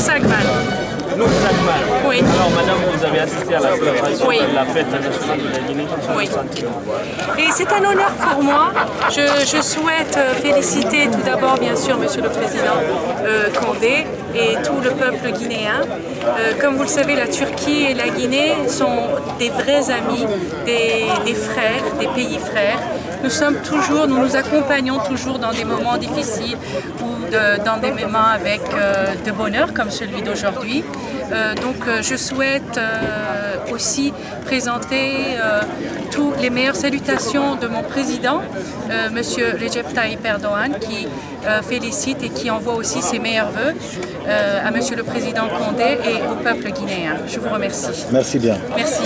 Nour Sagman. Nour Sagman. Oui. Alors, madame, vous avez assisté à la célébration Oui. de la fête nationale de la Guinée. Oui. Et c'est un honneur pour moi. Je, je souhaite euh, féliciter tout d'abord, bien sûr, Monsieur le Président euh, Condé et tout le peuple guinéen. Euh, comme vous le savez, la Turquie et la Guinée sont des vrais amis, des, des frères, des pays frères. Nous sommes toujours, nous nous accompagnons toujours dans des moments difficiles ou de- dans des moments avec euh, de bonheur comme celui d'aujourd'hui. Euh, donc je souhaite euh, aussi présenter euh, toutes les meilleures salutations de mon président, euh, Monsieur Recep Tayyip Erdogan, qui félicite et qui envoie aussi ses meilleurs voeux à Monsieur le Président Condé et au peuple guinéen. Je vous remercie. Merci bien. Merci.